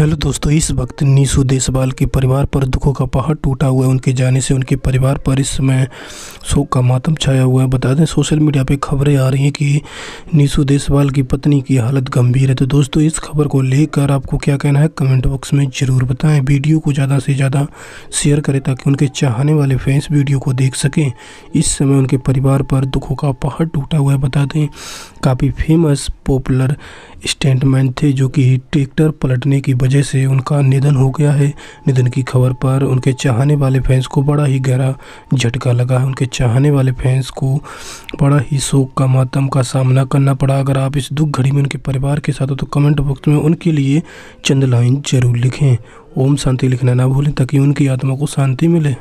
दोस्तों, इस वक्त नीसू देसवाल के परिवार पर दुखों का पहाड़ टूटा हुआ है। उनके जाने से उनके परिवार पर इस समय शोक का मातम छाया हुआ है। बता दें, सोशल मीडिया पे खबरें आ रही हैं कि नीसू देसवाल की पत्नी की हालत गंभीर है। तो दोस्तों, इस खबर को लेकर आपको क्या कहना है, कमेंट बॉक्स में ज़रूर बताएँ। वीडियो को ज़्यादा से ज़्यादा शेयर करें ताकि उनके चाहने वाले फैंस वीडियो को देख सकें। इस समय उनके परिवार पर दुखों का पहाड़ टूटा हुआ है। बता दें, काफ़ी फ़ेमस पॉपुलर स्टेंटमैन थे जो कि ट्रैक्टर पलटने की वजह से उनका निधन हो गया है। निधन की खबर पर उनके चाहने वाले फैंस को बड़ा ही गहरा झटका लगा। है उनके चाहने वाले फैंस को बड़ा ही शोक का मातम का सामना करना पड़ा। अगर आप इस दुख घड़ी में उनके परिवार के साथ हो तो कमेंट बॉक्स में उनके लिए चंद लाइन ज़रूर लिखें। ओम शांति लिखना ना भूलें ताकि उनकी आत्मा को शांति मिले।